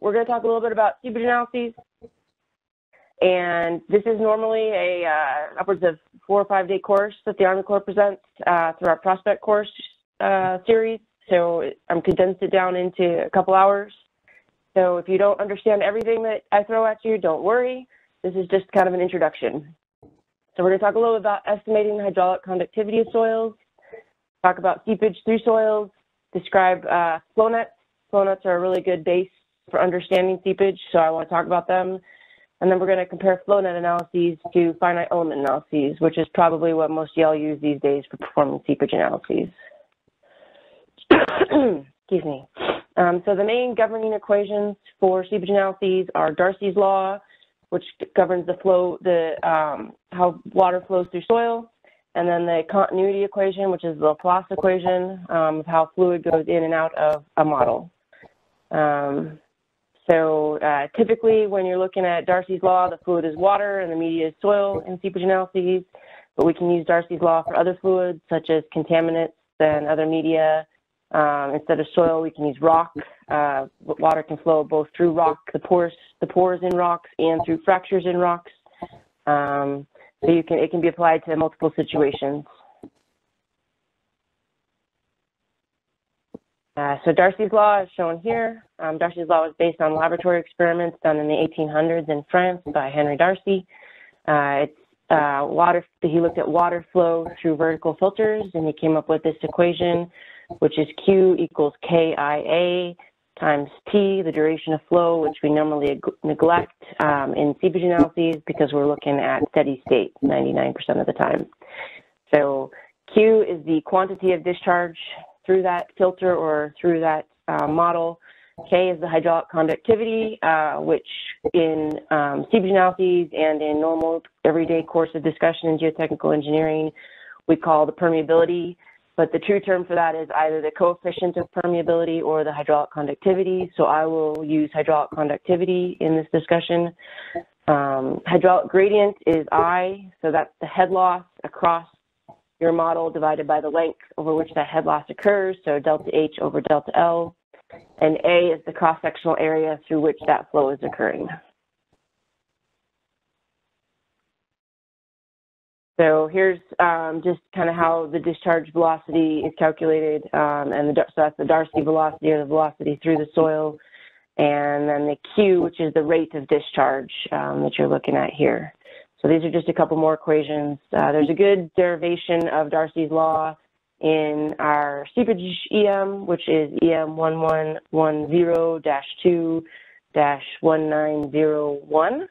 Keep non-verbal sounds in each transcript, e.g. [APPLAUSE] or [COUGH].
we're going to talk a little bit about seepage analyses. And this is normally a uh, upwards of four or five day course that the Army Corps presents uh, through our prospect course uh, series. So I'm condensed it down into a couple hours. So if you don't understand everything that I throw at you, don't worry. This is just kind of an introduction. So we're going to talk a little about estimating the hydraulic conductivity of soils, talk about seepage through soils, describe uh, flow nets. Flow nets are a really good base for understanding seepage, so I want to talk about them. And then we're going to compare flow net analyses to finite element analyses, which is probably what most y'all use these days for performing seepage analyses. [CLEARS THROAT] Excuse me. Um, so the main governing equations for seepage analyses are Darcy's law, which governs the flow, the um, how water flows through soil, and then the continuity equation, which is the Laplace equation um, of how fluid goes in and out of a model. Um, so uh, typically when you're looking at Darcy's law, the fluid is water and the media is soil in seepage analyses, but we can use Darcy's law for other fluids such as contaminants and other media. Um, instead of soil, we can use rock. Uh, water can flow both through rock, the pores, the pores in rocks, and through fractures in rocks. Um, so you can, it can be applied to multiple situations. Uh, so Darcy's law is shown here. Um, Darcy's law was based on laboratory experiments done in the 1800s in France by Henry Darcy. Uh, it's uh, water. He looked at water flow through vertical filters, and he came up with this equation, which is Q equals KIA times T, the duration of flow, which we normally neglect um, in seepage analyses because we're looking at steady state 99% of the time. So Q is the quantity of discharge through that filter or through that uh, model. K is the hydraulic conductivity, uh, which in um, seepage analyses and in normal everyday course of discussion in geotechnical engineering, we call the permeability. But the true term for that is either the coefficient of permeability or the hydraulic conductivity. So I will use hydraulic conductivity in this discussion. Um, hydraulic gradient is I, so that's the head loss across your model divided by the length over which that head loss occurs, so delta H over delta L, and A is the cross-sectional area through which that flow is occurring. So here's um, just kind of how the discharge velocity is calculated, um, and the, so that's the Darcy velocity or the velocity through the soil, and then the Q, which is the rate of discharge um, that you're looking at here. So these are just a couple more equations. Uh, there's a good derivation of Darcy's law in our seepage EM, which is EM 1110-2-1901.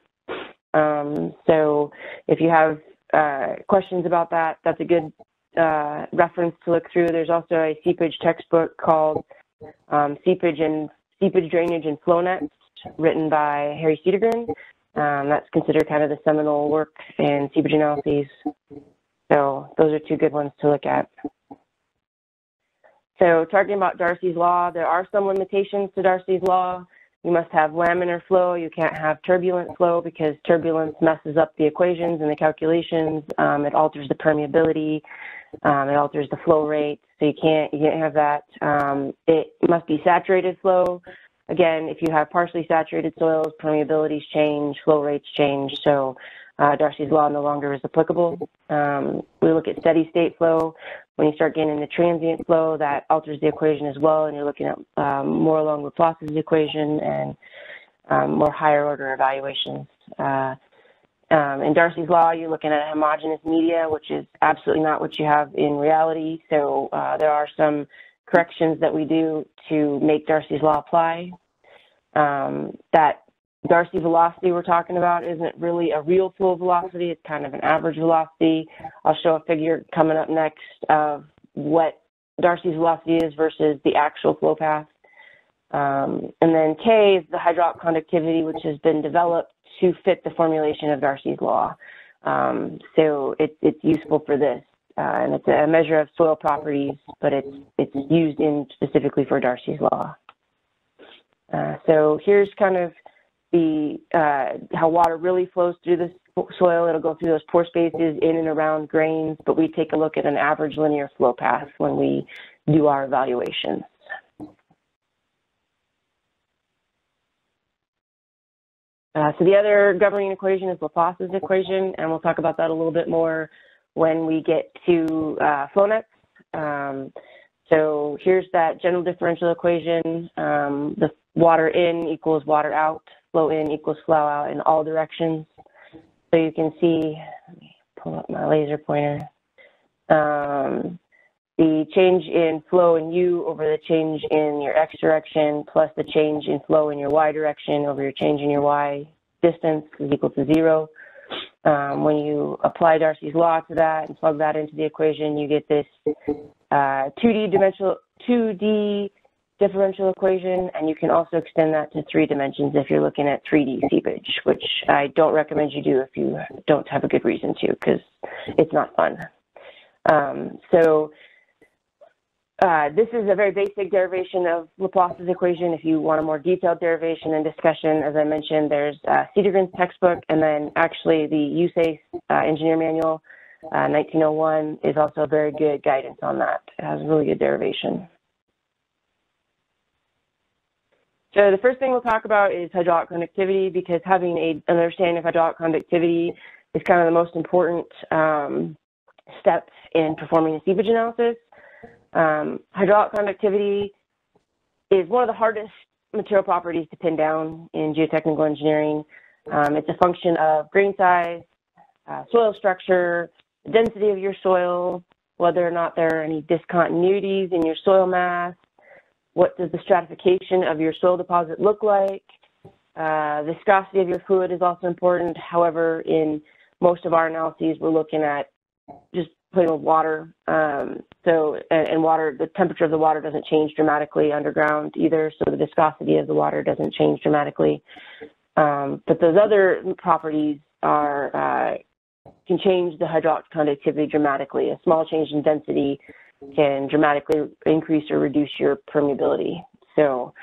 Um, so if you have uh, questions about that, that's a good uh, reference to look through. There's also a seepage textbook called um, Seepage and Seepage Drainage and Flow Nets, written by Harry Cedergren. Um, that's considered kind of the seminal work in seepage analyses. So those are two good ones to look at. So talking about Darcy's law, there are some limitations to Darcy's law. You must have laminar flow. You can't have turbulent flow because turbulence messes up the equations and the calculations. Um, it alters the permeability. Um, it alters the flow rate. So you can't you can't have that. Um, it must be saturated flow. Again, if you have partially saturated soils, permeabilities change, flow rates change. So uh, Darcy's law no longer is applicable. Um, we look at steady state flow. When you start getting into transient flow, that alters the equation as well, and you're looking at um, more along Laplace's equation and um, more higher order evaluations. Uh, um, in Darcy's law, you're looking at a homogeneous media, which is absolutely not what you have in reality. So uh, there are some corrections that we do to make Darcy's law apply. Um, that Darcy velocity we're talking about isn't really a real flow velocity, it's kind of an average velocity. I'll show a figure coming up next of what Darcy's velocity is versus the actual flow path. Um, and then K is the hydraulic conductivity, which has been developed to fit the formulation of Darcy's law. Um, so it, it's useful for this. Uh, and it's a measure of soil properties, but it's, it's used in specifically for Darcy's Law. Uh, so here's kind of the uh, how water really flows through the soil. It'll go through those pore spaces in and around grains, but we take a look at an average linear flow path when we do our evaluations. Uh, so the other governing equation is Laplace's equation, and we'll talk about that a little bit more when we get to uh, flow nets. Um, so here's that general differential equation. Um, the water in equals water out, flow in equals flow out in all directions. So you can see, let me pull up my laser pointer. Um, the change in flow in u over the change in your x direction plus the change in flow in your y direction over your change in your y distance is equal to zero. Um, when you apply Darcy's law to that and plug that into the equation, you get this uh, 2D dimensional 2D differential equation, and you can also extend that to three dimensions if you're looking at 3D seepage, which I don't recommend you do if you don't have a good reason to, because it's not fun. Um, so uh, this is a very basic derivation of Laplace's equation. If you want a more detailed derivation and discussion, as I mentioned, there's uh, Cedergren's textbook, and then actually the USACE uh, engineer manual, 1901, uh, is also very good guidance on that. It has a really good derivation. So the first thing we'll talk about is hydraulic conductivity because having a, an understanding of hydraulic conductivity is kind of the most important um, step in performing a seepage analysis. Um, hydraulic conductivity is one of the hardest material properties to pin down in geotechnical engineering. Um, it's a function of grain size, uh, soil structure, the density of your soil, whether or not there are any discontinuities in your soil mass, what does the stratification of your soil deposit look like, uh, viscosity of your fluid is also important. However, in most of our analyses, we're looking at just with water. Um, so, and, and, water, the temperature of the water doesn't change dramatically underground either, so the viscosity of the water doesn't change dramatically. Um, but those other properties are uh, can change the hydraulic conductivity dramatically. A small change in density can dramatically increase or reduce your permeability. So,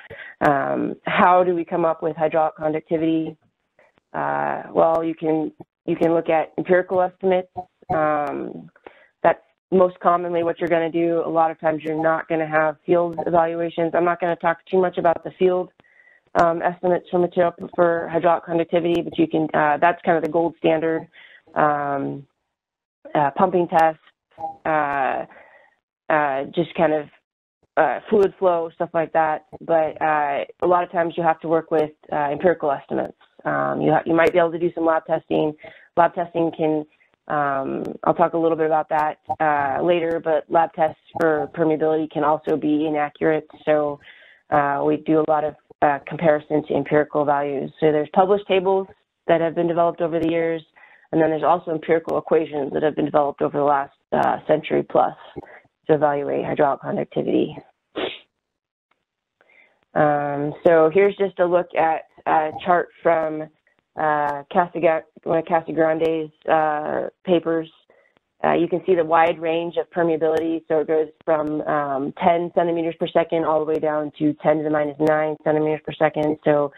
um, how do we come up with hydraulic conductivity? Uh, well, you can you can look at empirical estimates. Um, most commonly what you're going to do. A lot of times you're not going to have field evaluations. I'm not going to talk too much about the field um, estimates for material for hydraulic conductivity, but you can, uh, that's kind of the gold standard. Um, uh, pumping tests, uh, uh just kind of uh, fluid flow, stuff like that. But uh, a lot of times you have to work with empirical estimates. Um, you, you might be able to do some lab testing. Lab testing can um, I'll talk a little bit about that uh, later, but lab tests for permeability can also be inaccurate. So uh, we do a lot of uh, comparison to empirical values. So there's published tables that have been developed over the years, and then there's also empirical equations that have been developed over the last uh, century plus to evaluate hydraulic conductivity. Um, so here's just a look at a chart from uh, one of Casagrande's uh, papers, uh, you can see the wide range of permeability. So it goes from um, 10 centimeters per second all the way down to 10 to the minus 9 centimeters per second. So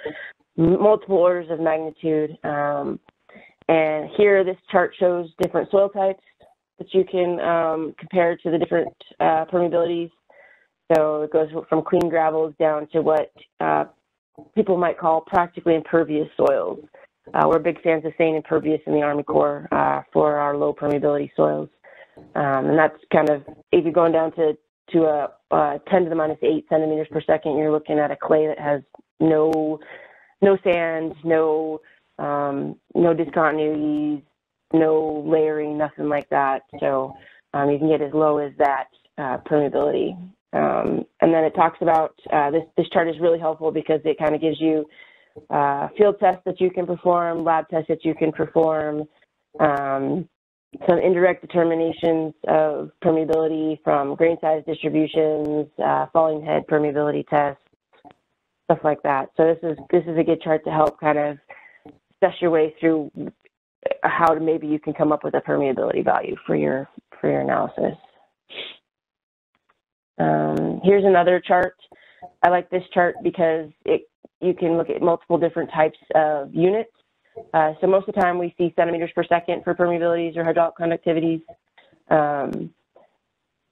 multiple orders of magnitude. Um, and here this chart shows different soil types that you can um, compare to the different uh, permeabilities. So it goes from clean gravels down to what uh, people might call practically impervious soils. Uh, we're big fans of saying impervious in the Army Corps uh, for our low permeability soils. Um, and that's kind of, if you're going down to, to a, a 10 to the minus 8 centimeters per second, you're looking at a clay that has no, no sand, no, um, no discontinuities, no layering, nothing like that. So um, you can get as low as that uh, permeability. Um, and then it talks about, uh, this, this chart is really helpful because it kind of gives you uh, field tests that you can perform, lab tests that you can perform, um, some indirect determinations of permeability from grain size distributions, uh, falling head permeability tests, stuff like that. So this is this is a good chart to help kind of assess your way through how to maybe you can come up with a permeability value for your for your analysis. Um, here's another chart. I like this chart because it you can look at multiple different types of units. Uh, so most of the time we see centimeters per second for permeabilities or hydraulic conductivities. Um,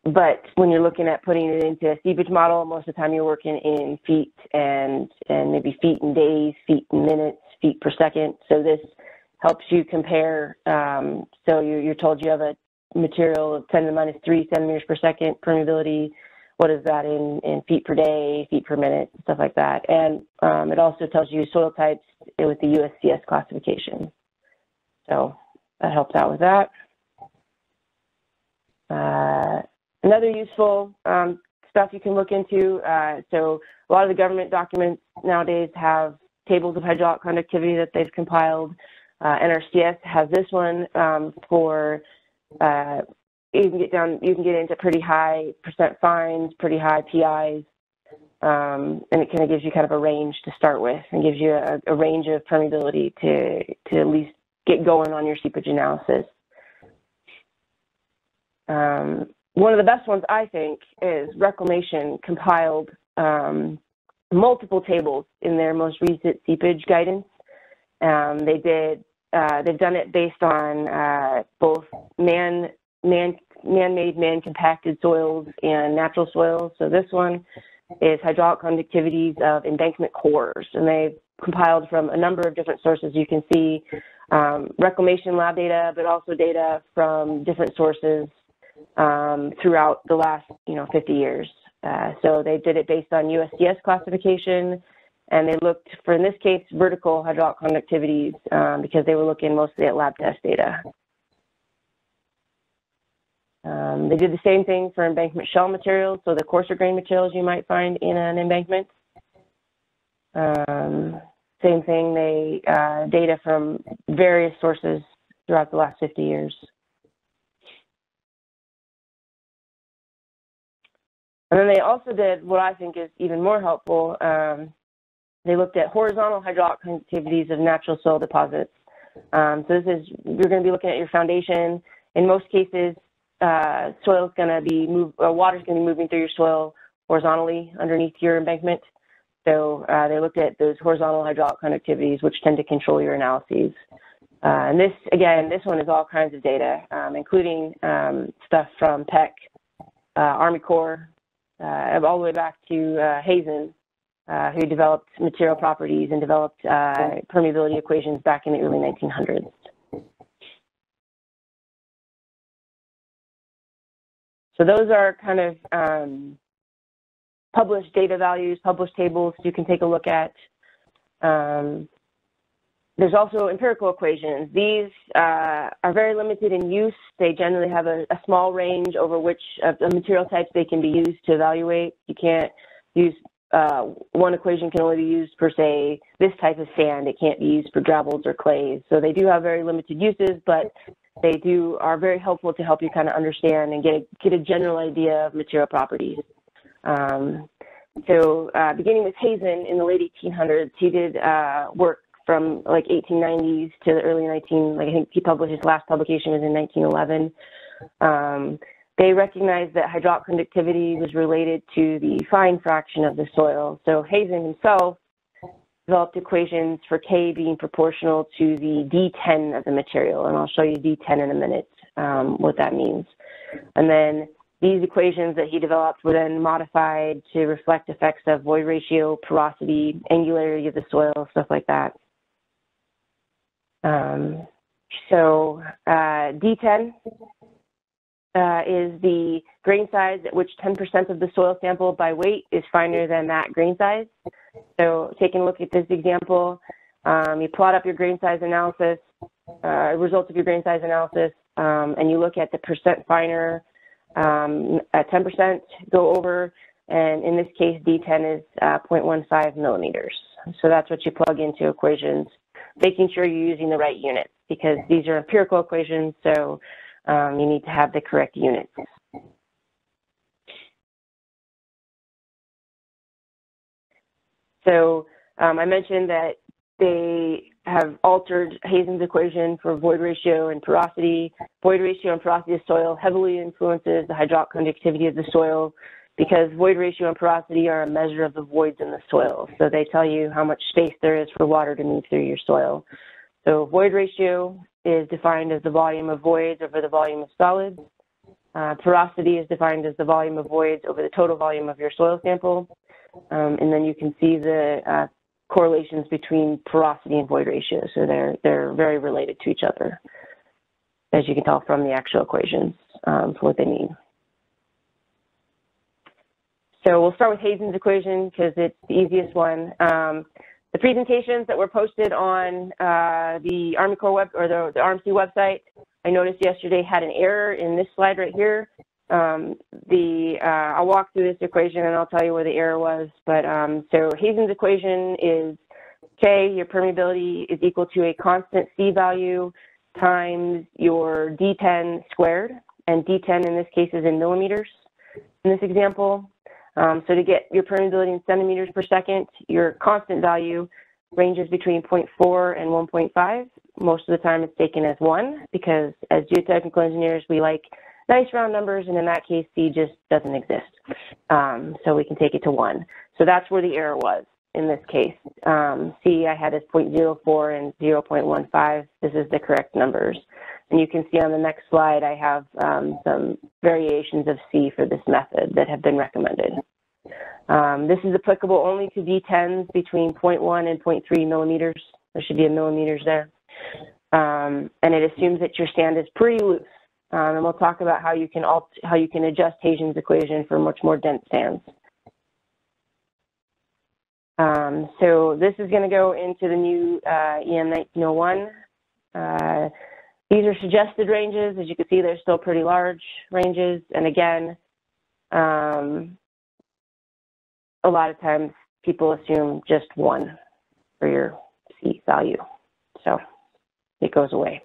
but when you're looking at putting it into a seepage model, most of the time you're working in feet and, and maybe feet in days, feet in minutes, feet per second. So this helps you compare. Um, so you're, you're told you have a material of 10 to the minus 3 centimeters per second permeability. What is that in, in feet per day, feet per minute, stuff like that. And um, it also tells you soil types with the USCS classification. So that helps out with that. Uh, another useful um, stuff you can look into. Uh, so a lot of the government documents nowadays have tables of hydraulic conductivity that they've compiled. Uh, NRCS has this one um, for uh, you can get down, you can get into pretty high percent fines, pretty high PIs, um, and it kind of gives you kind of a range to start with, and gives you a, a range of permeability to to at least get going on your seepage analysis. Um, one of the best ones, I think, is Reclamation compiled um, multiple tables in their most recent seepage guidance. Um, they did. Uh, they've done it based on uh, both man, man, man-made, man-compacted soils and natural soils. So this one is hydraulic conductivities of embankment cores, and they've compiled from a number of different sources. You can see um, reclamation lab data, but also data from different sources um, throughout the last, you know, 50 years. Uh, so they did it based on USCS classification, and they looked for, in this case, vertical hydraulic conductivities um, because they were looking mostly at lab test data. Um, they did the same thing for embankment shell materials, so the coarser grain materials you might find in an embankment. Um, same thing, they uh, data from various sources throughout the last 50 years. And then they also did what I think is even more helpful. Um, they looked at horizontal hydraulic conductivities of natural soil deposits. Um, so this is, you're going to be looking at your foundation. In most cases, uh, is going to be move, uh, water is going to be moving through your soil horizontally underneath your embankment. So uh, they looked at those horizontal hydraulic conductivities, which tend to control your analyses. Uh, and this, again, this one is all kinds of data, um, including um, stuff from PEC, uh, Army Corps, uh, all the way back to uh, Hazen, uh, who developed material properties and developed permeability equations back in the early 1900s. So those are kind of um, published data values, published tables you can take a look at. Um, there's also empirical equations. These uh, are very limited in use. They generally have a, a small range over which of the material types they can be used to evaluate. You can't use uh, one equation can only be used for say this type of sand. It can't be used for gravels or clays. So they do have very limited uses, but they do are very helpful to help you kind of understand and get a, get a general idea of material properties. Um, so uh, beginning with Hazen in the late 1800s, he did uh, work from like 1890s to the early 19, like I think he published his last publication was in 1911. Um, they recognized that hydraulic conductivity was related to the fine fraction of the soil. So Hazen himself developed equations for K being proportional to the D10 of the material, and I'll show you D10 in a minute, um, what that means. And then these equations that he developed were then modified to reflect effects of void ratio, porosity, angularity of the soil, stuff like that. Um, so uh, D10 uh, is the grain size at which 10% of the soil sample by weight is finer than that grain size. So taking a look at this example, um, you plot up your grain size analysis, uh, results of your grain size analysis, um, and you look at the percent finer um, at 10% go over, and in this case, D10 is uh, 0.15 millimeters. So that's what you plug into equations, making sure you're using the right units because these are empirical equations, so um, you need to have the correct units. So um, I mentioned that they have altered Hazen's equation for void ratio and porosity. Void ratio and porosity of soil heavily influences the hydraulic conductivity of the soil because void ratio and porosity are a measure of the voids in the soil. So they tell you how much space there is for water to move through your soil. So void ratio is defined as the volume of voids over the volume of solids. Uh, porosity is defined as the volume of voids over the total volume of your soil sample. Um, and then you can see the uh, correlations between porosity and void ratio. So they're, they're very related to each other, as you can tell from the actual equations um, for what they mean. So we'll start with Hazen's equation because it's the easiest one. Um, the presentations that were posted on uh, the Army Corps web or the, the RMC website, I noticed yesterday had an error in this slide right here. Um, the uh, I'll walk through this equation and I'll tell you where the error was. But um, so Hazen's equation is K, your permeability is equal to a constant C value times your D10 squared, and D10 in this case is in millimeters in this example. Um, so to get your permeability in centimeters per second, your constant value ranges between 0.4 and 1.5. Most of the time it's taken as 1 because as geotechnical engineers, we like nice round numbers, and in that case, C just doesn't exist. Um, so we can take it to 1. So that's where the error was in this case. Um, C I had as 0.04 and 0.15. This is the correct numbers. And you can see on the next slide, I have um, some variations of C for this method that have been recommended. Um, this is applicable only to D10s between 0.1 and 0.3 millimeters. There should be a millimeters there. Um, and it assumes that your sand is pretty loose. Um, and we'll talk about how you can alt how you can adjust Hazen's equation for much more dense sands. Um, so this is going to go into the new uh, EM 1901. Uh, these are suggested ranges. As you can see, they're still pretty large ranges. And again, um, a lot of times people assume just one for your C value. So it goes away.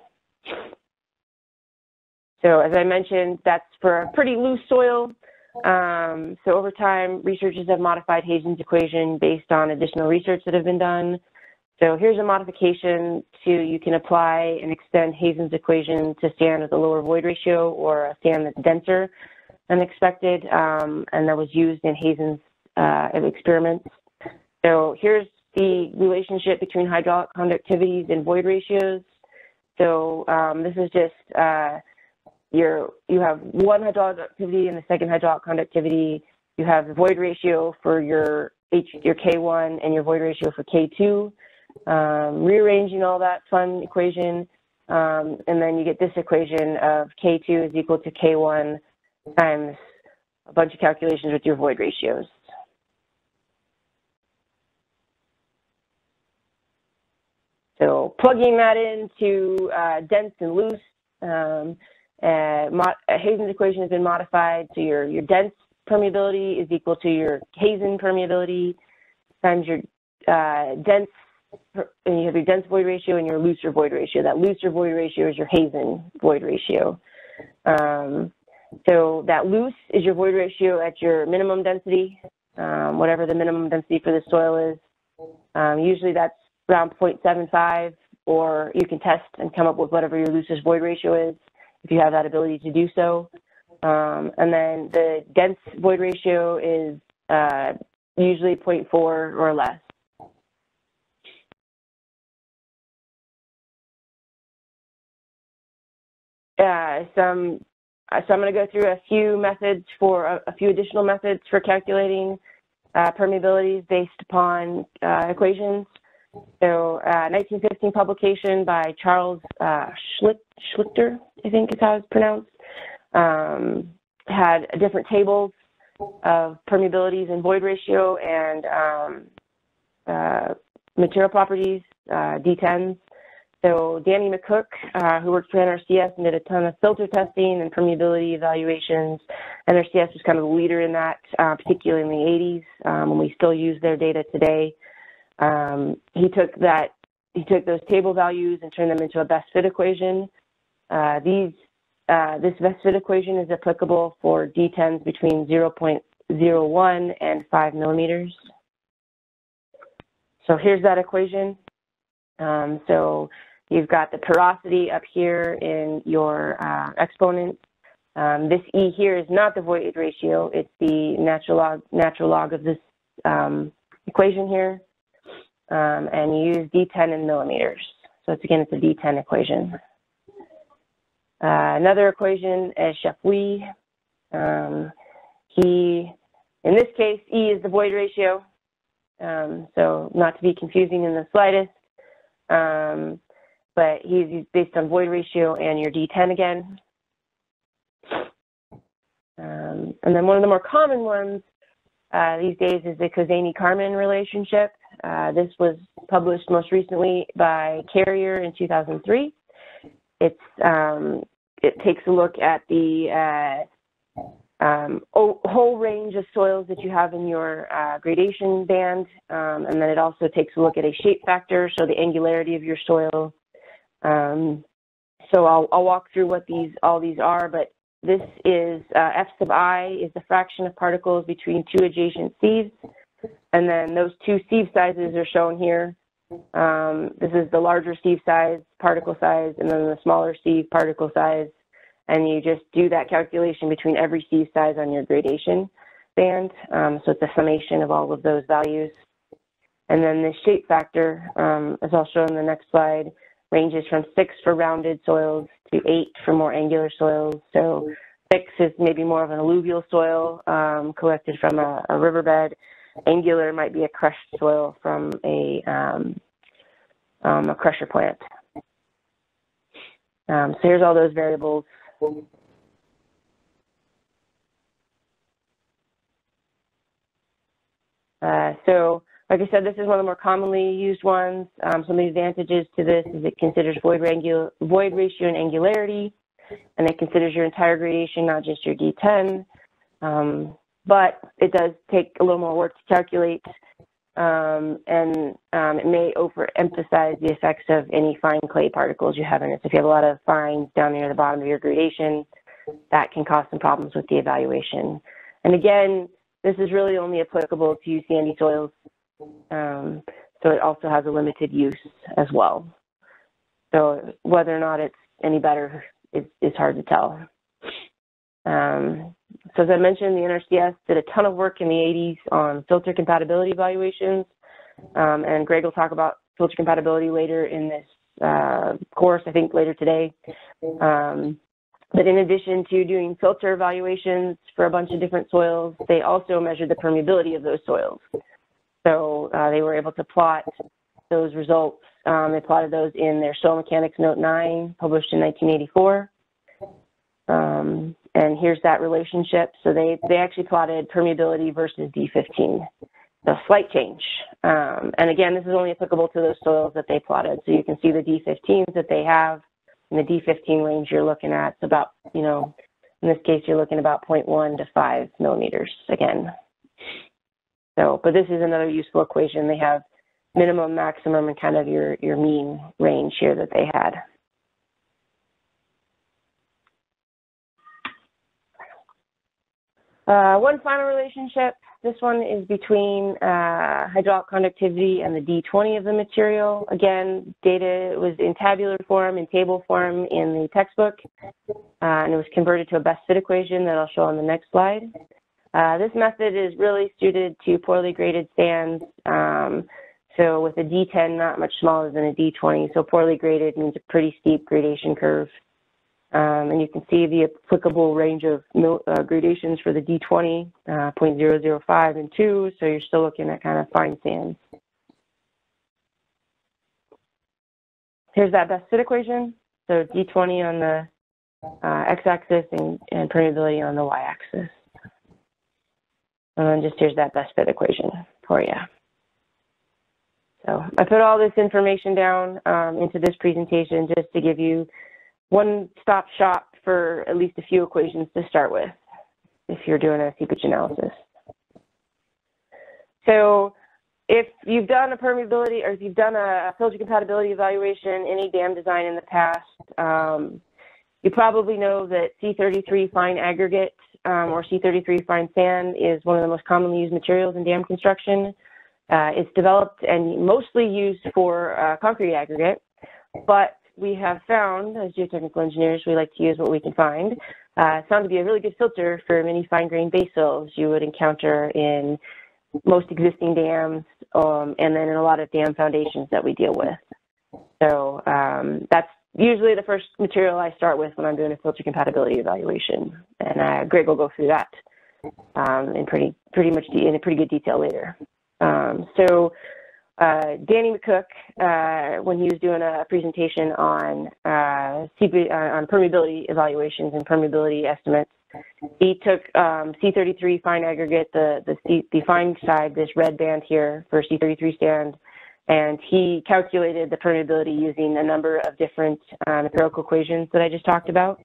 So as I mentioned, that's for a pretty loose soil. Um, so over time, researchers have modified Hazen's equation based on additional research that have been done. So here's a modification to you can apply and extend Hazen's equation to sand with a lower void ratio or a sand that's denser than expected, um, and that was used in Hazen's uh, experiments. So here's the relationship between hydraulic conductivities and void ratios. So um, this is just uh, your you have one hydraulic conductivity and the second hydraulic conductivity. You have the void ratio for your H, your K1 and your void ratio for K2. Um, rearranging all that fun equation, um, and then you get this equation of K2 is equal to K1 times a bunch of calculations with your void ratios. So plugging that into uh, dense and loose, um, uh, Hazen's equation has been modified so your, your dense permeability is equal to your Hazen permeability times your uh, dense, and you have your dense void ratio and your looser void ratio. That looser void ratio is your Hazen void ratio. Um, so that loose is your void ratio at your minimum density, um, whatever the minimum density for the soil is. Um, usually that's around 0.75, or you can test and come up with whatever your loosest void ratio is if you have that ability to do so. Um, and then the dense void ratio is uh, usually 0.4 or less. Uh, some, so I'm going to go through a few methods for a, a few additional methods for calculating uh, permeabilities based upon uh, equations. So, uh, 1915 publication by Charles uh, Slichter, I think is how it's pronounced, um, had different tables of permeabilities and void ratio and um, uh, material properties, uh, D10s. So Danny McCook, uh, who worked for NRCS and did a ton of filter testing and permeability evaluations. NRCS was kind of the leader in that, uh, particularly in the 80s, um, and we still use their data today. Um, he took that, he took those table values and turned them into a best fit equation. Uh, these, uh, this best fit equation is applicable for D10s between 0.01 and 5 millimeters. So here's that equation. Um, so you've got the porosity up here in your uh, exponent. Um, this E here is not the void ratio, it's the natural log, natural log of this um, equation here um, and you use D10 in millimeters. So it's, again, it's a D10 equation. Uh, another equation is Chapuis. Um, he, in this case, E is the void ratio, um, so not to be confusing in the slightest. But he's based on void ratio and your D10 again. Um, and then one of the more common ones uh, these days is the Kozeny-Carman relationship. Uh, this was published most recently by Carrier in 2003. It's, um, it takes a look at the uh, um, whole range of soils that you have in your uh, gradation band, um, and then it also takes a look at a shape factor, so the angularity of your soil. Um, so I'll, I'll, walk through what these all these are, but this is uh, F sub i is the fraction of particles between two adjacent sieves. And then those two sieve sizes are shown here. Um, this is the larger sieve size, particle size, and then the smaller sieve particle size. And you just do that calculation between every sieve size on your gradation band. Um, so it's a summation of all of those values. And then the shape factor, um, as I'll show in the next slide, ranges from six for rounded soils to eight for more angular soils. So six is maybe more of an alluvial soil um, collected from a, a, riverbed. Angular might be a crushed soil from a, um, um, a crusher plant. Um, so here's all those variables. Uh, so like I said, this is one of the more commonly used ones. Um, some of the advantages to this is it considers void, void ratio and angularity, and it considers your entire gradation, not just your D10. Um, but it does take a little more work to calculate, um, and um, it may overemphasize the effects of any fine clay particles you have in it. So if you have a lot of fines down near the bottom of your gradation, that can cause some problems with the evaluation. And again, this is really only applicable to sandy soils um, so it also has a limited use as well. So whether or not it's any better is, is hard to tell. Um, so as I mentioned, the NRCS did a ton of work in the 80s on filter compatibility evaluations, um, and Greg will talk about filter compatibility later in this uh, course, I think later today. Um, but in addition to doing filter evaluations for a bunch of different soils, they also measured the permeability of those soils. So uh, they were able to plot those results. Um, they plotted those in their Soil Mechanics Note 9, published in 1984. Um, and here's that relationship. So they, they actually plotted permeability versus D15. The slight change. Um, and again, this is only applicable to those soils that they plotted. So you can see the D15s that they have. In the D15 range you're looking at, it's about, you know, in this case, you're looking about 0.1 to 5 millimeters again. So, but this is another useful equation. They have minimum, maximum, and kind of your, your mean range here that they had. Uh, one final relationship, this one is between uh, hydraulic conductivity and the D20 of the material. Again, data was in tabular form, in table form in the textbook, uh, and it was converted to a best fit equation that I'll show on the next slide. Uh, this method is really suited to poorly graded sands. Um, so with a D10 not much smaller than a D20, so poorly graded means a pretty steep gradation curve. Um, and you can see the applicable range of uh, gradations for the D20, uh, 0.005 and 2, so you're still looking at kind of fine sands. Here's that best fit equation. So D20 on the uh, x-axis and, and permeability on the y-axis. And then just here's that best fit equation for you. So I put all this information down um, into this presentation just to give you one-stop shop for at least a few equations to start with if you're doing a seepage analysis. So if you've done a permeability or if you've done a filter compatibility evaluation, any dam design in the past, um, you probably know that C33 fine aggregate um, or C33 fine sand is one of the most commonly used materials in dam construction. Uh, it's developed and mostly used for uh, concrete aggregate, but we have found, as geotechnical engineers, we like to use what we can find. Uh, found to be a really good filter for many fine-grained base soils you would encounter in most existing dams um, and then in a lot of dam foundations that we deal with. So um, that's usually the first material I start with when I'm doing a filter compatibility evaluation. And uh, Greg will go through that um, in pretty, pretty much in a pretty good detail later. Um, so uh, Danny McCook, uh, when he was doing a presentation on uh, CP, uh, on permeability evaluations and permeability estimates, he took um, C33 fine aggregate, the the, C, the fine side, this red band here for C33 stand, and he calculated the permeability using a number of different um, empirical equations that I just talked about,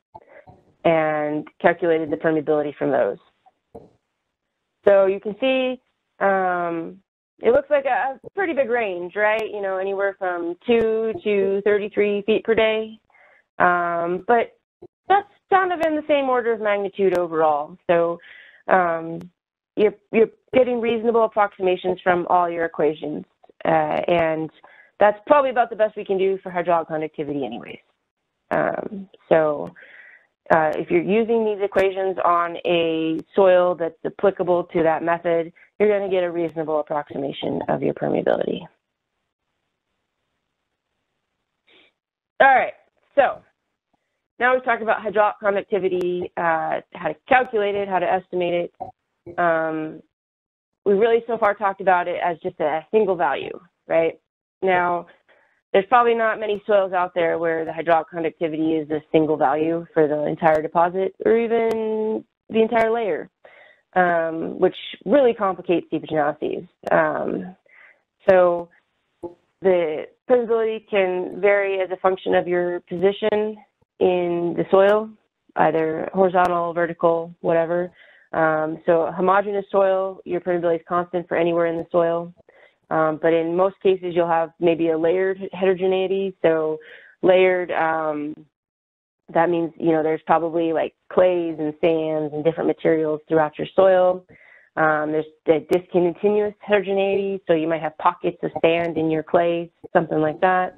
and calculated the permeability from those. So you can see um, it looks like a pretty big range, right? You know, anywhere from 2 to 33 feet per day. Um, but that's kind of in the same order of magnitude overall. So um, you're, you're getting reasonable approximations from all your equations. Uh, and that's probably about the best we can do for hydraulic conductivity anyways. Um, so uh, if you're using these equations on a soil that's applicable to that method, you're going to get a reasonable approximation of your permeability. All right, so now we've talked about hydraulic conductivity, uh, how to calculate it, how to estimate it. Um, we really so far talked about it as just a single value, right? Now, there's probably not many soils out there where the hydraulic conductivity is a single value for the entire deposit or even the entire layer, um, which really complicates seepage analyses. Um, so the permeability can vary as a function of your position in the soil, either horizontal, vertical, whatever. Um, so homogeneous soil, your permeability is constant for anywhere in the soil. Um, but in most cases, you'll have maybe a layered heterogeneity. So layered, um, that means, you know, there's probably like clays and sands and different materials throughout your soil. Um, there's the discontinuous heterogeneity, so you might have pockets of sand in your clays, something like that.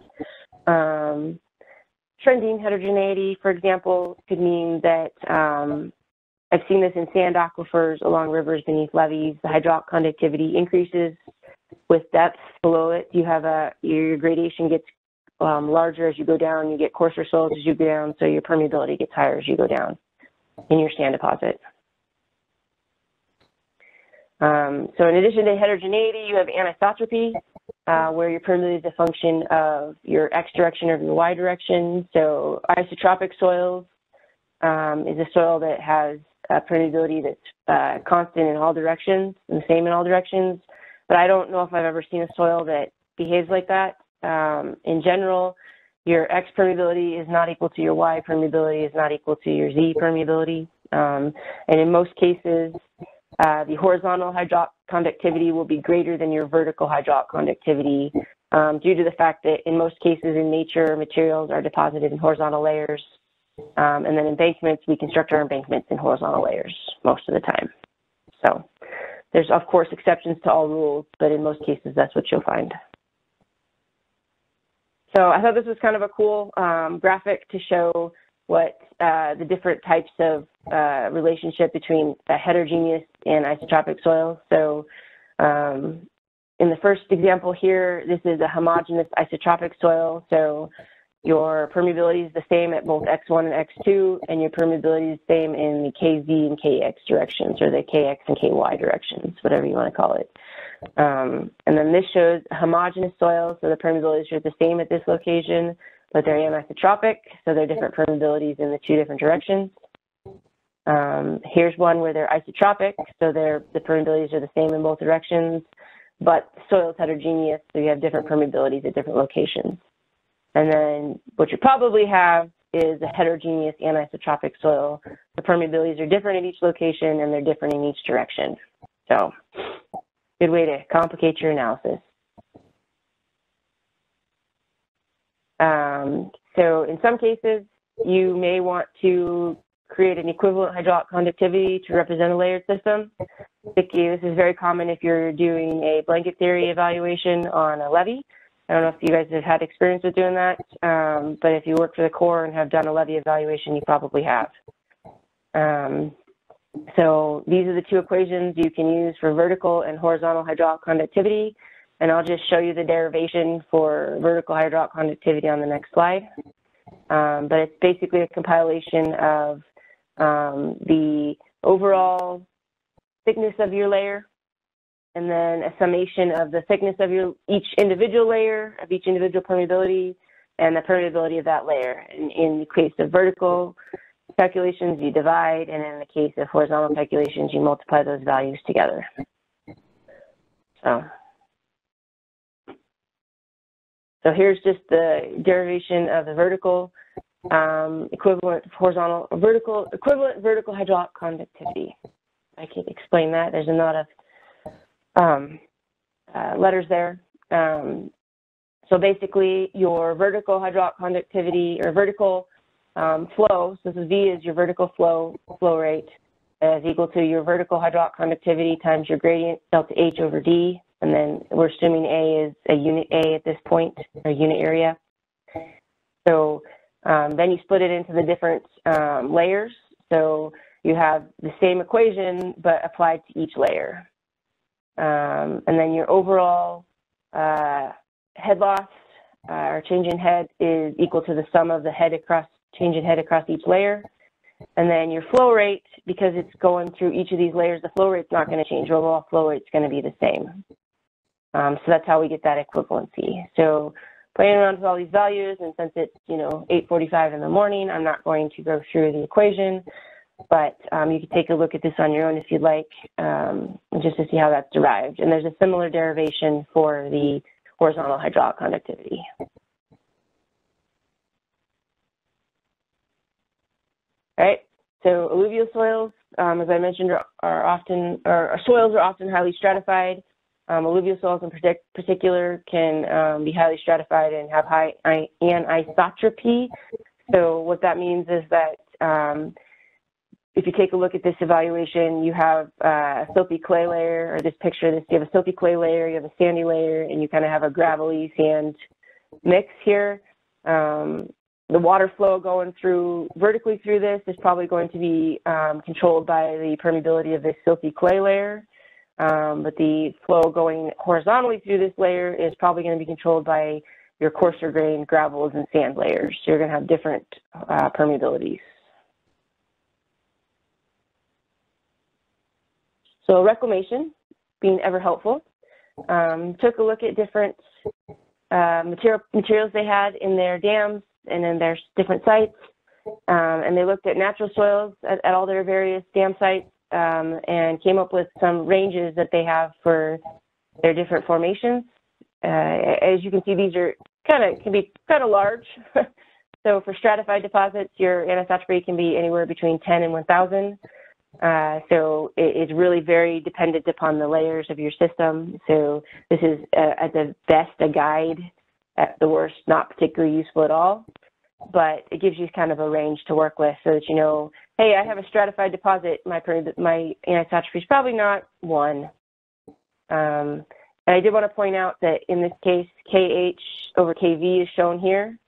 Um, trending heterogeneity, for example, could mean that um, I've seen this in sand aquifers along rivers beneath levees. The hydraulic conductivity increases with depth below it. You have a your gradation gets um, larger as you go down. You get coarser soils as you go down, so your permeability gets higher as you go down in your sand deposit. Um, so in addition to heterogeneity, you have anisotropy, uh, where your permeability is a function of your x direction or your y direction. So isotropic soils um, is a soil that has permeability that's uh, constant in all directions and the same in all directions. But I don't know if I've ever seen a soil that behaves like that. Um, in general, your X permeability is not equal to your Y permeability is not equal to your Z permeability. Um, and in most cases, uh, the horizontal hydraulic conductivity will be greater than your vertical hydraulic conductivity um, due to the fact that in most cases in nature, materials are deposited in horizontal layers. Um, and then embankments, we construct our embankments in horizontal layers most of the time. So there's, of course, exceptions to all rules, but in most cases, that's what you'll find. So I thought this was kind of a cool um, graphic to show what uh, the different types of uh, relationship between heterogeneous and isotropic soil. So um, in the first example here, this is a homogeneous isotropic soil. So your permeability is the same at both X1 and X2, and your permeability is the same in the KZ and KX directions, or the KX and KY directions, whatever you want to call it. Um, and then this shows homogeneous soils, so the permeabilities are the same at this location, but they're anisotropic, so they're different permeabilities in the two different directions. Um, here's one where they're isotropic, so they're, the permeabilities are the same in both directions, but soil is heterogeneous, so you have different permeabilities at different locations. And then what you probably have is a heterogeneous anisotropic soil. The permeabilities are different at each location and they're different in each direction. So good way to complicate your analysis. Um, so in some cases, you may want to create an equivalent hydraulic conductivity to represent a layered system. This is very common if you're doing a blanket theory evaluation on a levee. I don't know if you guys have had experience with doing that, um, but if you work for the Corps and have done a levee evaluation, you probably have. Um, so these are the two equations you can use for vertical and horizontal hydraulic conductivity, and I'll just show you the derivation for vertical hydraulic conductivity on the next slide. Um, but it's basically a compilation of um, the overall thickness of your layer and then a summation of the thickness of your each individual layer, of each individual permeability, and the permeability of that layer. And in the case of vertical calculations, you divide, and in the case of horizontal calculations, you multiply those values together. So, so here's just the derivation of the vertical um, equivalent horizontal, vertical, equivalent vertical hydraulic conductivity. I could explain that. There's a lot of um, uh, letters there. Um, so basically, your vertical hydraulic conductivity or vertical um, flow, so this is V is your vertical flow flow rate, is equal to your vertical hydraulic conductivity times your gradient delta H over D, and then we're assuming A is a unit A at this point, a unit area. So um, then you split it into the different um, layers. So you have the same equation, but applied to each layer. Um, and then your overall uh, head loss uh, or change in head is equal to the sum of the head across change in head across each layer. And then your flow rate, because it's going through each of these layers, the flow rate's not going to change. Overall flow rate's going to be the same. Um, so that's how we get that equivalency. So playing around with all these values, and since it's, you know, 8.45 in the morning, I'm not going to go through the equation, but um, you can take a look at this on your own if you'd like, um, just to see how that's derived. And there's a similar derivation for the horizontal hydraulic conductivity. All right, so alluvial soils, um, as I mentioned, are, are often, or soils are often highly stratified. Um, alluvial soils in particular can um, be highly stratified and have high anisotropy. So what that means is that um, if you take a look at this evaluation, you have uh, a silty clay layer, or this picture, this you have a silty clay layer, you have a sandy layer, and you kind of have a gravelly sand mix here. Um, the water flow going through vertically through this is probably going to be um, controlled by the permeability of this silty clay layer. Um, but the flow going horizontally through this layer is probably going to be controlled by your coarser grain gravels and sand layers. So you're going to have different uh, permeabilities. So reclamation, being ever helpful, um, took a look at different uh, material, materials they had in their dams and in their different sites. Um, and they looked at natural soils at, at all their various dam sites um, and came up with some ranges that they have for their different formations. Uh, as you can see, these are kind of can be kind of large. [LAUGHS] so for stratified deposits, your anisotropy can be anywhere between 10 and 1,000. Uh, so it is really very dependent upon the layers of your system. So this is uh, at the best a guide, at the worst not particularly useful at all but it gives you kind of a range to work with so that you know, hey, I have a stratified deposit. My my anisotropy is probably not one. Um, and I did want to point out that in this case, KH over KV is shown here.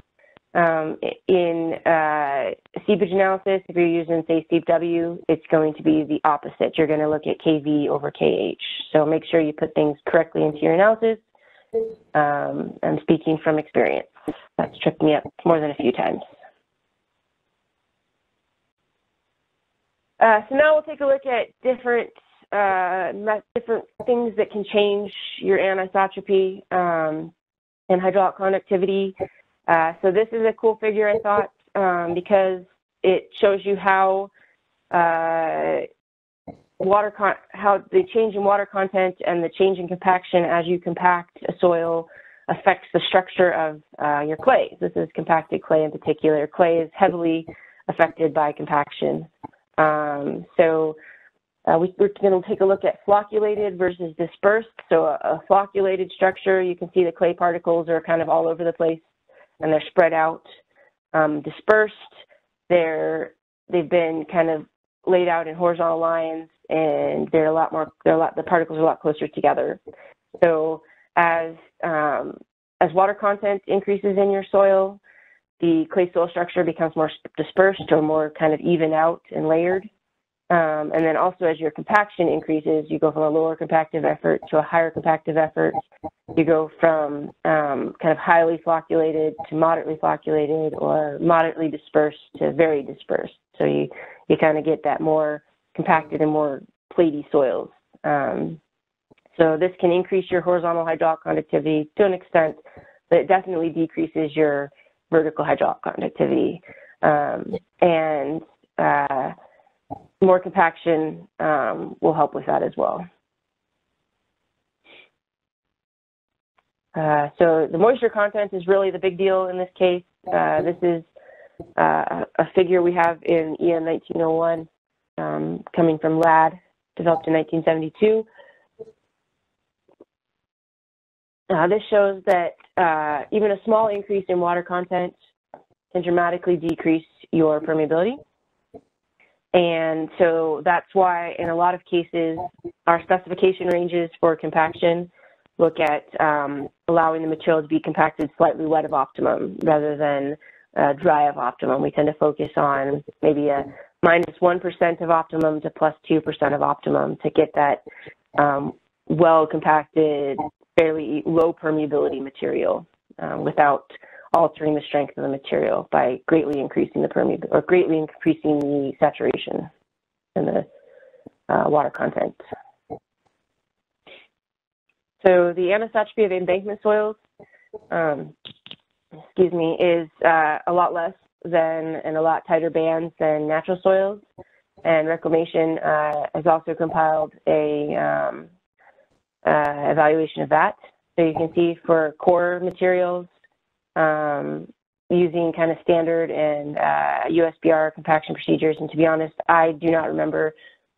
Um, in uh, seepage analysis, if you're using, say, SeepW, it's going to be the opposite. You're going to look at KV over KH. So make sure you put things correctly into your analysis. Um, I'm speaking from experience. That's tripped me up more than a few times. Uh, so now we'll take a look at different uh, different things that can change your anisotropy um, and hydraulic conductivity. Uh, so this is a cool figure, I thought, um, because it shows you how uh, water how the change in water content and the change in compaction as you compact a soil affects the structure of uh, your clay. This is compacted clay in particular. Clay is heavily affected by compaction. Um, so uh, we, are going to take a look at flocculated versus dispersed. So a, a, flocculated structure, you can see the clay particles are kind of all over the place and they're spread out. Um, dispersed, they're, they've been kind of laid out in horizontal lines and they're a lot more, they're a lot, the particles are a lot closer together. So as um, as water content increases in your soil, the clay soil structure becomes more dispersed or more kind of even out and layered. Um, and then also as your compaction increases, you go from a lower compactive effort to a higher compactive effort. You go from um, kind of highly flocculated to moderately flocculated or moderately dispersed to very dispersed. So you, you kind of get that more compacted and more platy soils. Um, So this can increase your horizontal hydraulic conductivity to an extent, but it definitely decreases your vertical hydraulic conductivity. Um, and uh, more compaction um, will help with that as well. Uh, so the moisture content is really the big deal in this case. Uh, this is uh, a figure we have in EM 1901 um, coming from LAD, developed in 1972. Uh, this shows that uh, even a small increase in water content can dramatically decrease your permeability. And so that's why in a lot of cases, our specification ranges for compaction look at um, allowing the material to be compacted slightly wet of optimum rather than uh, dry of optimum. We tend to focus on maybe a minus 1 of optimum to plus 2% of optimum to get that um, well compacted, fairly low permeability material um, without altering the strength of the material by greatly increasing the permeability or greatly increasing the saturation in the uh, water content. So the anisotropy of embankment soils, um, excuse me, is uh, a lot less than and a lot tighter bands than natural soils. And Reclamation uh, has also compiled a um, uh, evaluation of that. So you can see for core materials, um, using kind of standard and uh, USBR compaction procedures. And to be honest, I do not remember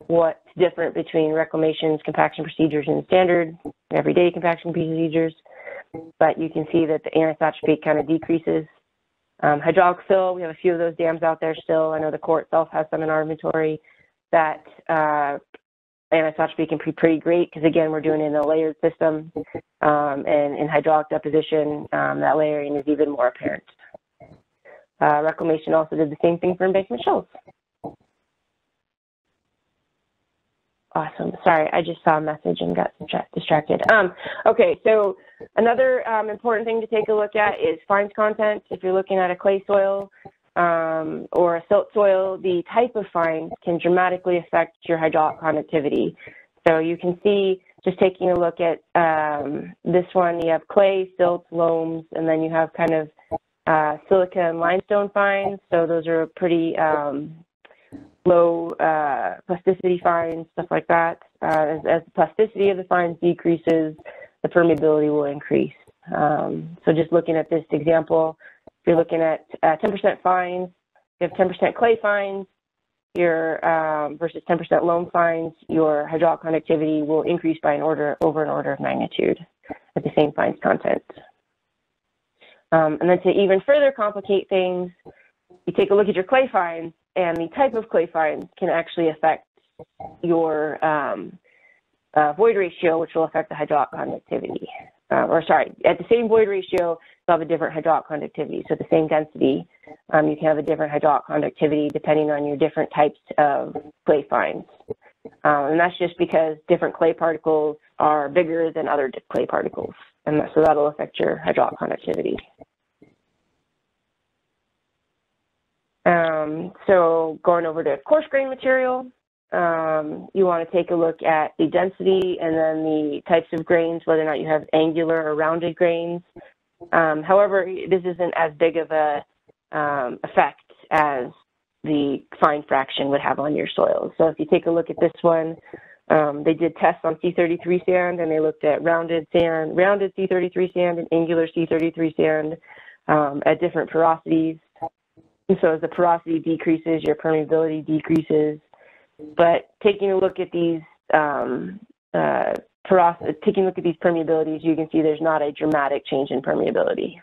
what's different between reclamation's compaction procedures and standard everyday compaction procedures. But you can see that the anisotropy kind of decreases. Um, hydraulic fill, we have a few of those dams out there still. I know the Corps itself has some in our inventory that uh, anisotropy can be pretty great because again, we're doing it in a layered system um, and in hydraulic deposition, um, that layering is even more apparent. Uh, reclamation also did the same thing for embankment shells. Awesome. Sorry, I just saw a message and got distracted. Um, okay, so another um, important thing to take a look at is fines content. If you're looking at a clay soil um, or a silt soil, the type of fines can dramatically affect your hydraulic conductivity. So you can see, just taking a look at um, this one, you have clay, silt, loams, and then you have kind of uh, silica and limestone fines. So those are pretty um, low uh, plasticity fines, stuff like that. Uh, as, as, the plasticity of the fines decreases, the permeability will increase. Um, so just looking at this example, you're looking at 10% uh, fines, you have 10% clay fines, your um, versus 10% loam fines, your hydraulic conductivity will increase by an order over an order of magnitude at the same fines content. Um, and then to even further complicate things, you take a look at your clay fines, and the type of clay fines can actually affect your um, uh, void ratio, which will affect the hydraulic conductivity. Uh, or sorry, at the same void ratio, you'll have a different hydraulic conductivity. So the same density, um, you can have a different hydraulic conductivity depending on your different types of clay fines. Um, and that's just because different clay particles are bigger than other clay particles. And so that'll affect your hydraulic conductivity. Um, so going over to coarse grain material, um, you want to take a look at the density and then the types of grains, whether or not you have angular or rounded grains. Um, however, this isn't as big of a um, effect as the fine fraction would have on your soils. So if you take a look at this one, um, they did tests on C33 sand and they looked at rounded sand, rounded C33 sand and angular C33 sand um, at different porosities. And so as the porosity decreases, your permeability decreases. But taking a look at these um, uh, porosity, taking a look at these permeabilities, you can see there's not a dramatic change in permeability.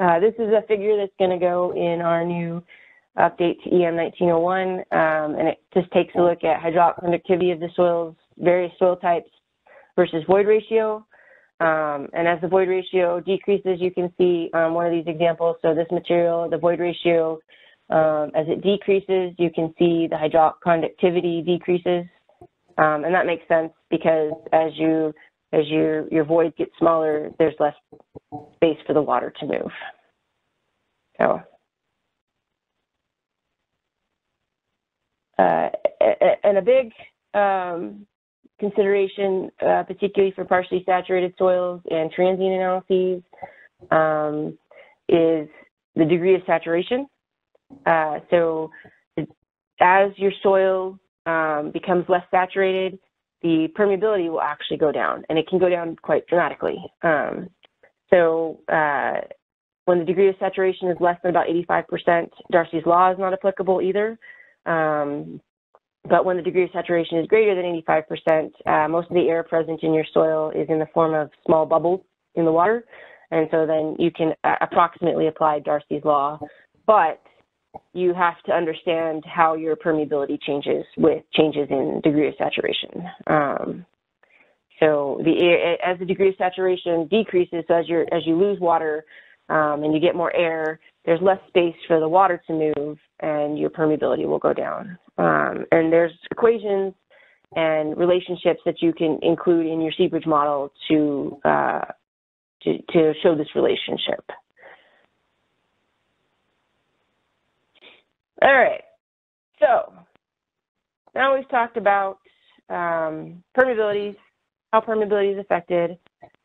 Uh, this is a figure that's going to go in our new update to EM 1901, um, and it just takes a look at hydraulic conductivity of the soils, various soil types versus void ratio. Um, and as the void ratio decreases, you can see um, one of these examples. So this material, the void ratio, um, as it decreases, you can see the hydraulic conductivity decreases. Um, and that makes sense because as you as your your void gets smaller, there's less space for the water to move. So uh, and a big um, consideration, uh, particularly for partially saturated soils and transient analyses, um, is the degree of saturation. Uh, so as your soil um, becomes less saturated, the permeability will actually go down, and it can go down quite dramatically. Um, so uh, when the degree of saturation is less than about 85%, Darcy's law is not applicable either. Um, but when the degree of saturation is greater than 85%, uh, most of the air present in your soil is in the form of small bubbles in the water. And so then you can uh, approximately apply Darcy's law. But you have to understand how your permeability changes with changes in degree of saturation. Um, so the as the degree of saturation decreases, so as you as you lose water um, and you get more air, there's less space for the water to move, and your permeability will go down. Um, and there's equations and relationships that you can include in your seepage model to uh, to, to show this relationship. All right. So now we've talked about um, permeabilities, how permeability is affected,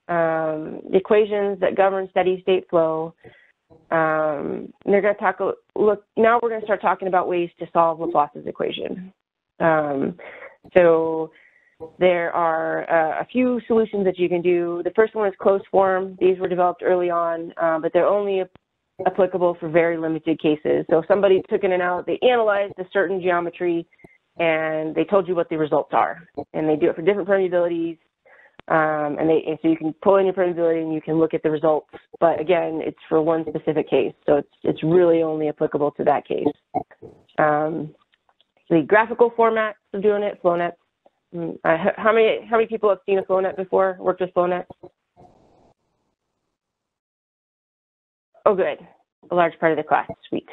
um, the equations that govern steady state flow. Um, they're going to talk, look, now we're going to start talking about ways to solve Laplace's equation. Um, so there are uh, a few solutions that you can do. The first one is closed form. These were developed early on, uh, but they're only applicable for very limited cases. So if somebody took in and out, they analyzed a certain geometry and they told you what the results are. And they do it for different permeabilities. Um, and, they, and so you can pull in your permeability and you can look at the results. But again, it's for one specific case. So it's, it's really only applicable to that case. Um, the graphical formats of doing it, FlowNet. Mm, how many how many people have seen a FlowNet before? Worked with FlowNet? Oh, good. A large part of the class. Sweet.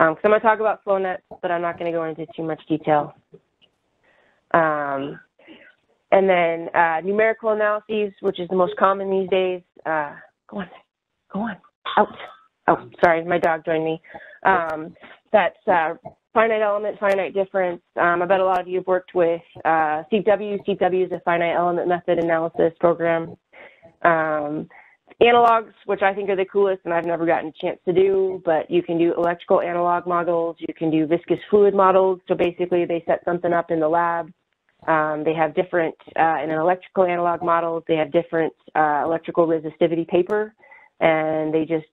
Um, so I'm going to talk about FlowNet, but I'm not going to go into too much detail. Um, and then uh, numerical analyses, which is the most common these days. Uh, go on, go on, out. Oh, sorry, my dog joined me. Um, that's uh, finite element, finite difference. Um, I bet a lot of you have worked with uh, SeepW. SeepW is a finite element method analysis program. Um, analogs, which I think are the coolest and I've never gotten a chance to do, but you can do electrical analog models, you can do viscous fluid models. So basically they set something up in the lab. Um, they have different, uh, in an electrical analog model, they have different uh, electrical resistivity paper and they just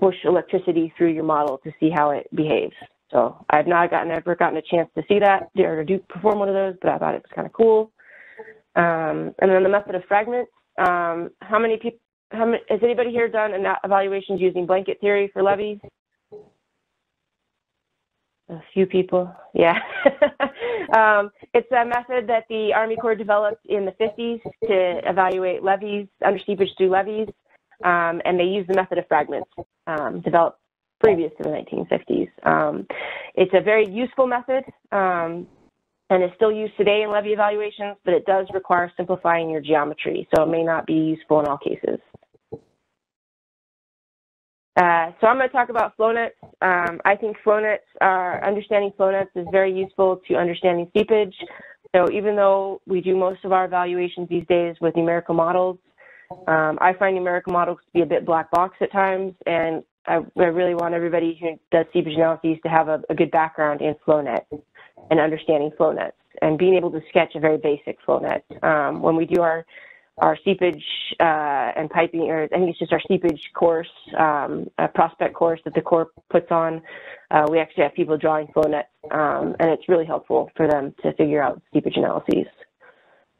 push electricity through your model to see how it behaves. So I've not gotten, ever gotten a chance to see that or to do perform one of those, but I thought it was kind of cool. Um, and then the method of fragments. Um, how many people has anybody here done an evaluations using blanket theory for levees? A few people, yeah. [LAUGHS] um, it's a method that the Army Corps developed in the 50s to evaluate levees, under seepage through levees, um, and they use the method of fragments um, developed previous to the 1950s. Um, it's a very useful method um, and is still used today in levee evaluations, but it does require simplifying your geometry, so it may not be useful in all cases. Uh, so I'm going to talk about FlowNets. Um, I think FlowNets, are, understanding FlowNets is very useful to understanding seepage. So even though we do most of our evaluations these days with numerical models, um, I find numerical models to be a bit black box at times, and I, I really want everybody who does seepage analyses to have a, a good background in FlowNet and understanding FlowNets and being able to sketch a very basic FlowNet. Um, when we do our our seepage uh, and piping, or I think it's just our seepage course, um, a prospect course that the Corps puts on. Uh, we actually have people drawing flow nets, um, and it's really helpful for them to figure out seepage analyses.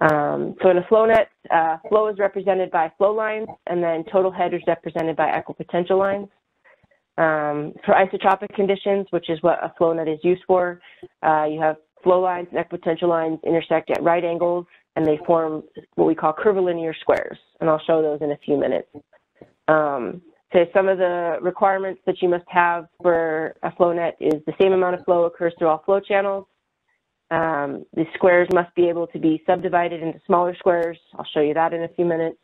Um, so in a flow net, uh, flow is represented by flow lines, and then total head is represented by equipotential lines. Um, for isotropic conditions, which is what a flow net is used for, uh, you have flow lines and equipotential lines intersect at right angles and they form what we call curvilinear squares, and I'll show those in a few minutes. Um, so some of the requirements that you must have for a flow net is the same amount of flow occurs through all flow channels. Um, the squares must be able to be subdivided into smaller squares. I'll show you that in a few minutes.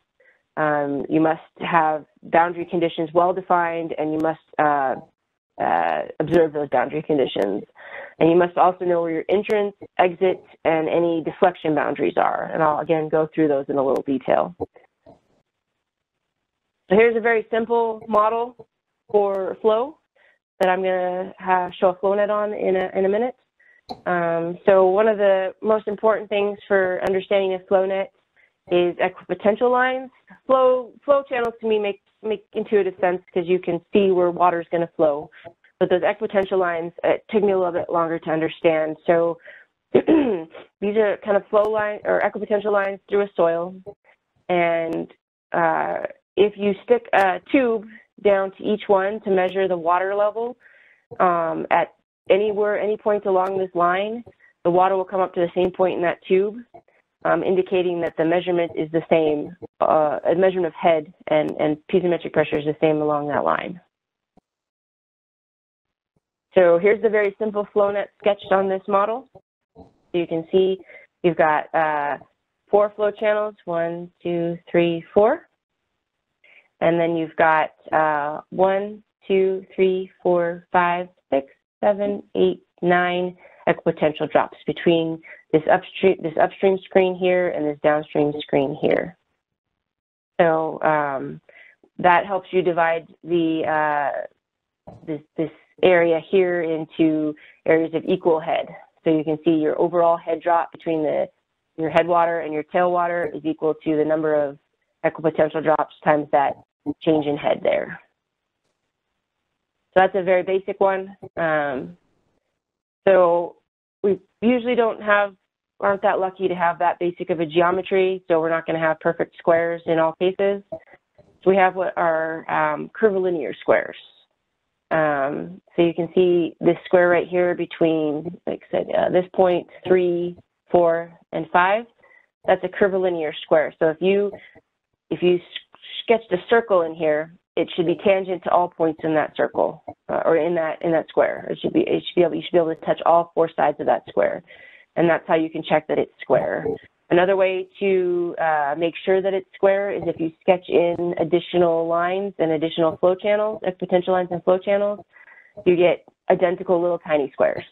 Um, you must have boundary conditions well defined and you must uh, uh, observe those boundary conditions. And you must also know where your entrance, exit, and any deflection boundaries are. And I'll again go through those in a little detail. So here's a very simple model for flow that I'm going to show a flow net on in a, in a minute. Um, so one of the most important things for understanding a flow net is equipotential lines. Flow flow channels to me make make intuitive sense because you can see where water is going to flow. But those equipotential lines it took me a little bit longer to understand. So [CLEARS THROAT] these are kind of flow line or equipotential lines through a soil, and uh, if you stick a tube down to each one to measure the water level um, at anywhere, any point along this line, the water will come up to the same point in that tube, um, indicating that the measurement is the same, uh, a measurement of head and, and piezometric pressure is the same along that line. So here's the very simple flow net sketched on this model. So you can see you've got uh, four flow channels, one, two, three, four. And then you've got uh, one, two, three, four, five, six, seven, eight, nine equipotential drops between this upstream, this upstream screen here and this downstream screen here. So um, that helps you divide the uh, this, this area here into areas of equal head. So you can see your overall head drop between the your headwater and your tailwater is equal to the number of equipotential drops times that change in head there. So that's a very basic one. Um, so we usually don't have, aren't that lucky to have that basic of a geometry, so we're not going to have perfect squares in all cases. So we have what are um, curvilinear squares. Um, so you can see this square right here between, like I said, uh, this point, three, four, and five. That's a curvilinear square. So if you if you sketched a circle in here, it should be tangent to all points in that circle uh, or in that in that square. It should be it should be able you should be able to touch all four sides of that square, and that's how you can check that it's square. Another way to uh, make sure that it's square is if you sketch in additional lines and additional flow channels, as potential lines and flow channels, you get identical little tiny squares.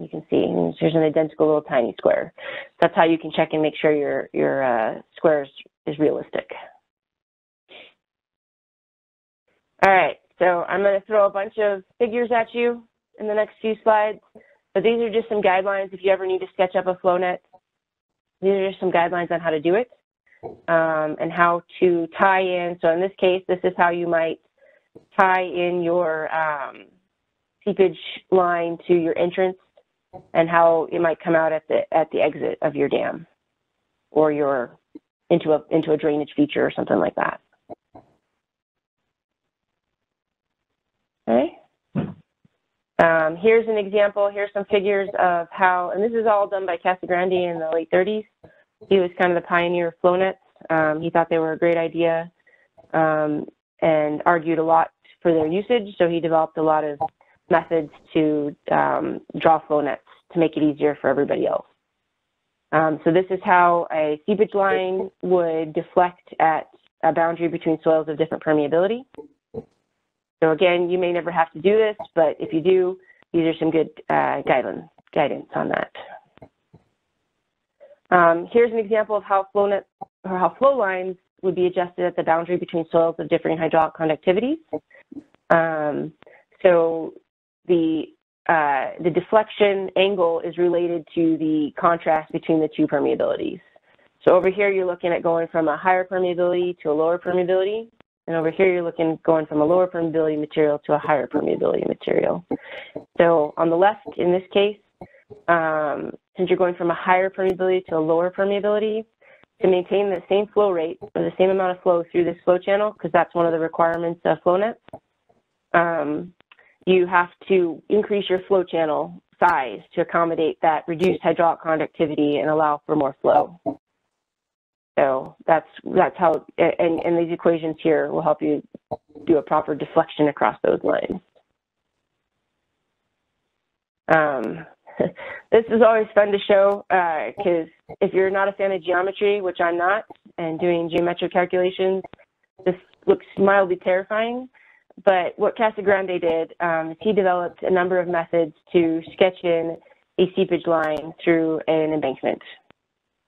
You can see here's an identical little tiny square. That's how you can check and make sure your your uh, square is realistic. All right, so I'm going to throw a bunch of figures at you in the next few slides, but these are just some guidelines if you ever need to sketch up a flow net. These are just some guidelines on how to do it um, and how to tie in. So in this case, this is how you might tie in your um, seepage line to your entrance and how it might come out at the at the exit of your dam or your into a into a drainage feature or something like that. Okay. Um, here's an example. Here's some figures of how, and this is all done by Casagrande in the late 30s. He was kind of the pioneer of flow nets. Um, he thought they were a great idea um, and argued a lot for their usage. So he developed a lot of methods to um, draw flow nets to make it easier for everybody else. Um, so this is how a seepage line would deflect at a boundary between soils of different permeability. So again, you may never have to do this, but if you do, these are some good uh, guidance, guidance on that. Um, here's an example of how flow net or how flow lines would be adjusted at the boundary between soils of differing hydraulic conductivities. Um, so the uh, the deflection angle is related to the contrast between the two permeabilities. So over here, you're looking at going from a higher permeability to a lower permeability. And over here, you're looking going from a lower permeability material to a higher permeability material. So on the left, in this case, um, since you're going from a higher permeability to a lower permeability, to maintain the same flow rate or the same amount of flow through this flow channel, because that's one of the requirements of flow nets, um, you have to increase your flow channel size to accommodate that reduced hydraulic conductivity and allow for more flow. So that's that's how, and, and these equations here will help you do a proper deflection across those lines. Um, [LAUGHS] this is always fun to show because uh, if you're not a fan of geometry, which I'm not, and doing geometric calculations, this looks mildly terrifying. but what Casagrande did um, is he developed a number of methods to sketch in a seepage line through an embankment.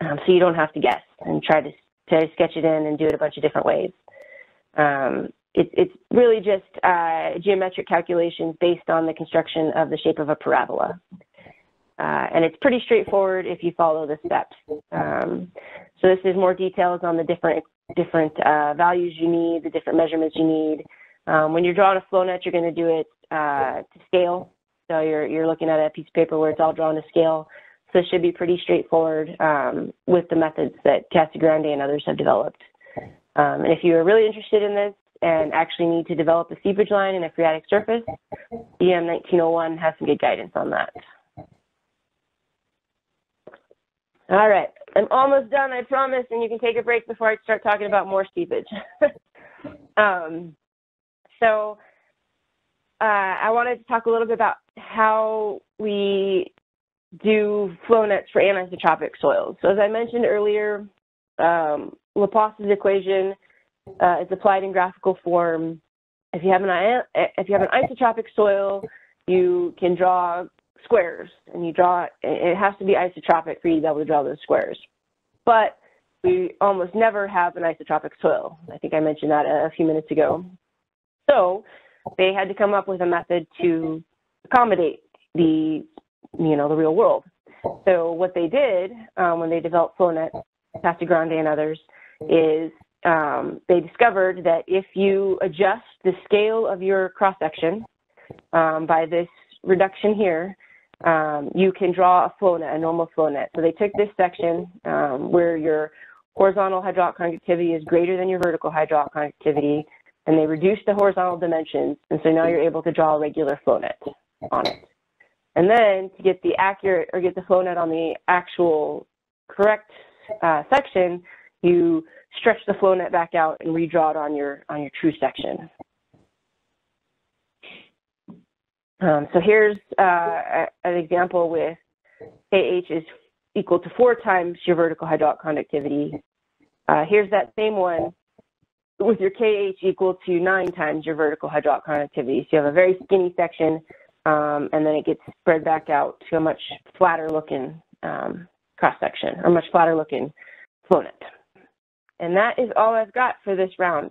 Um, so you don't have to guess and try to, to sketch it in and do it a bunch of different ways. Um, it, it's really just uh, geometric calculations based on the construction of the shape of a parabola. Uh, and it's pretty straightforward if you follow the steps. Um, so this is more details on the different different uh, values you need, the different measurements you need. Um, when you're drawing a flow net, you're going to do it uh, to scale. So you're you're looking at a piece of paper where it's all drawn to scale. So it should be pretty straightforward um, with the methods that Casagrande and others have developed. Um, and if you are really interested in this and actually need to develop a seepage line in a phreatic surface, EM 1901 has some good guidance on that. All right, I'm almost done, I promise, and you can take a break before I start talking about more seepage. [LAUGHS] um, so uh, I wanted to talk a little bit about how we do flow nets for anisotropic soils. So as I mentioned earlier, um, Laplace's equation uh, is applied in graphical form. If you have an if you have an isotropic soil, you can draw squares, and you draw, it has to be isotropic for you to be able to draw those squares. But we almost never have an isotropic soil. I think I mentioned that a, few minutes ago. So they had to come up with a method to accommodate the, you know, the real world. So what they did um, when they developed FlowNet, Casagrande and others, is um, they discovered that if you adjust the scale of your cross section um, by this reduction here, um, you can draw a flow net, a normal flow net. So they took this section um, where your horizontal hydraulic conductivity is greater than your vertical hydraulic conductivity, and they reduced the horizontal dimensions, and so now you're able to draw a regular flow net on it. And then to get the accurate, or get the flow net on the actual correct uh, section, you stretch the flow net back out and redraw it on your, on your true section. Um, so here's uh, an example with KH is equal to four times your vertical hydraulic conductivity. Uh, here's that same one with your KH equal to nine times your vertical hydraulic conductivity. So you have a very skinny section, um, and then it gets spread back out to a much flatter looking um, cross section, or much flatter looking flow net. And that is all I've got for this round.